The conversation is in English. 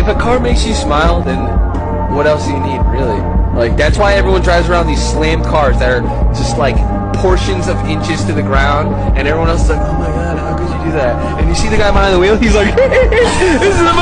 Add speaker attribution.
Speaker 1: If a car makes you smile, then what else do you need, really? Like, that's why everyone drives around these slammed cars that are just like portions of inches to the ground, and everyone else is like, oh my god, how could you do that? And you see the guy behind the wheel, he's like, this is the